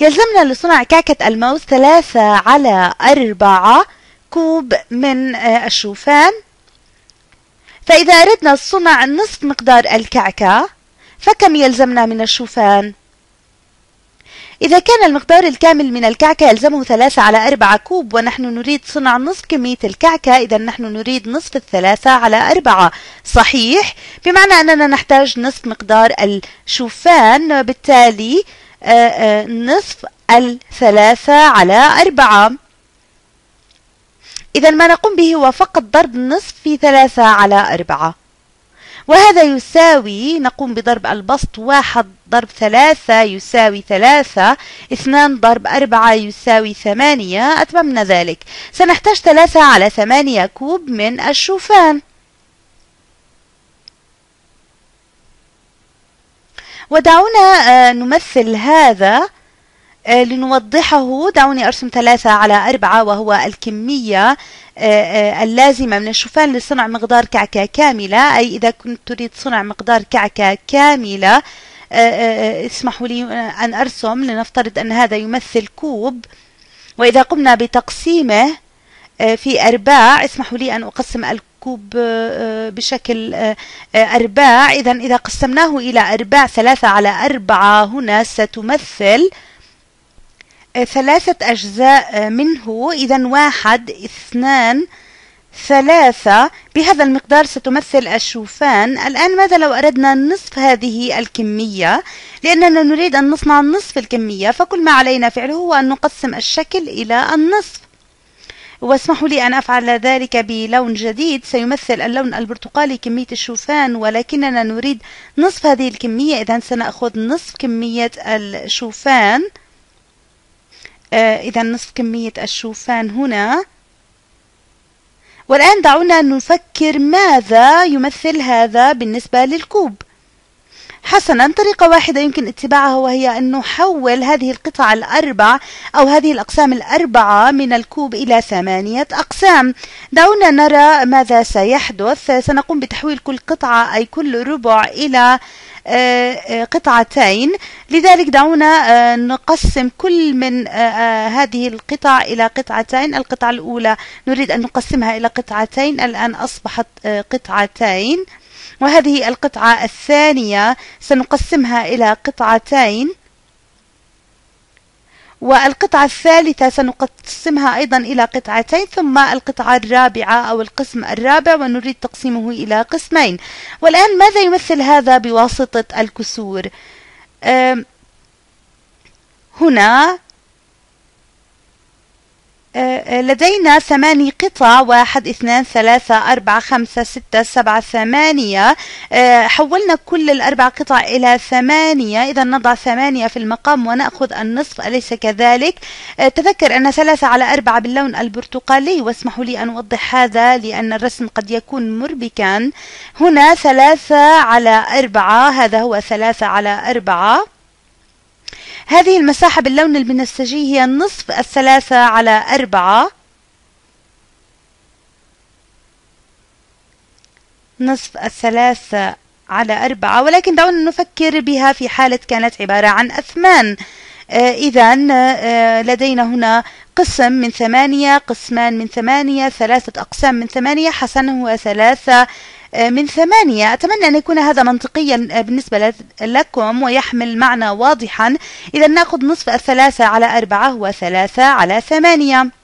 يلزمنا لصنع كعكة الموز ثلاثة على أربعة كوب من آه، الشوفان. فإذا أردنا صنع نصف مقدار الكعكة فكم يلزمنا من الشوفان؟ إذا كان المقدار الكامل من الكعكة يلزمه ثلاثة على أربعة كوب ونحن نريد صنع نصف كمية الكعكة إذا نحن نريد نصف الثلاثة على أربعة. صحيح؟ بمعنى أننا نحتاج نصف مقدار الشوفان بالتالي نصف الثلاثة على أربعة. إذا ما نقوم به هو فقط ضرب نصف في ثلاثة على أربعة. وهذا يساوي نقوم بضرب البسط واحد ضرب ثلاثة يساوي ثلاثة اثنان ضرب أربعة يساوي ثمانية أتممنا ذلك. سنحتاج ثلاثة على ثمانية كوب من الشوفان. ودعونا آه، نمثل هذا آه، لنوضحه. دعوني أرسم ثلاثة على أربعة وهو الكمية آه، اللازمة من الشوفان لصنع مقدار كعكة كاملة. أي إذا كنت تريد صنع مقدار كعكة كاملة اسمحوا لي أن أرسم لنفترض أن هذا يمثل كوب. وإذا قمنا بتقسيمه في أرباع اسمحوا لي أن أقسم الكوب بشكل أرباع. إذا إذا قسمناه إلى أرباع ثلاثة على أربعة هنا ستمثل ثلاثة أجزاء منه. إذا واحد اثنان ثلاثة. بهذا المقدار ستمثل الشوفان. الآن ماذا لو أردنا نصف هذه الكمية؟ لأننا نريد أن نصنع نصف الكمية فكل ما علينا فعله هو أن نقسم الشكل إلى النصف. واسمحوا لي أن أفعل ذلك بلون جديد. سيمثل اللون البرتقالي كمية الشوفان ولكننا نريد نصف هذه الكمية. إذا سنأخذ نصف كمية الشوفان. آه إذا نصف كمية الشوفان هنا. والآن دعونا نفكر ماذا يمثل هذا بالنسبة للكوب. حسنا. طريقة واحدة يمكن اتباعها وهي أن نحول هذه القطع الأربع أو هذه الأقسام الأربعة من الكوب إلى ثمانية أقسام. دعونا نرى ماذا سيحدث. سنقوم بتحويل كل قطعة أي كل ربع إلى آه، آه، قطعتين. لذلك دعونا آه، نقسم كل من هذه القطع إلى قطعتين. القطعة الأولى نريد أن نقسمها إلى قطعتين. الآن أصبحت قطعتين. وهذه القطعة الثانية سنقسمها إلى قطعتين. والقطعة الثالثة سنقسمها أيضا إلى قطعتين ثم القطعة الرابعة أو القسم الرابع ونريد تقسيمه إلى قسمين. والآن ماذا يمثل هذا بواسطة الكسور؟ هنا لدينا ثماني قطع واحد اثنان ثلاثة أربعة خمسة ستة سبعة ثمانية. آه، حولنا كل الأربع قطع إلى ثمانية. إذا نضع ثمانية في المقام ونأخذ النصف أليس كذلك؟ تذكر أن ثلاثة على أربعة باللون البرتقالي واسمحوا لي أن أوضح هذا لأن الرسم قد يكون مربكا. هنا ثلاثة على أربعة هذا هو ثلاثة على أربعة. هذه المساحة باللون البنفسجي هي نصف الثلاثة على أربعة. نصف الثلاثة على أربعة ولكن دعونا نفكر بها في حالة كانت عبارة عن أثمان. آه إذا آه لدينا هنا قسم من ثمانية قسمان من ثمانية ثلاثة أقسام من ثمانية حسنا هو ثلاثة من ثمانية. أتمنى أن يكون هذا منطقيا آه، بالنسبة لكم ويحمل معنى واضحا. إذا نأخذ نصف الثلاثة على أربعة هو ثلاثة على ثمانية.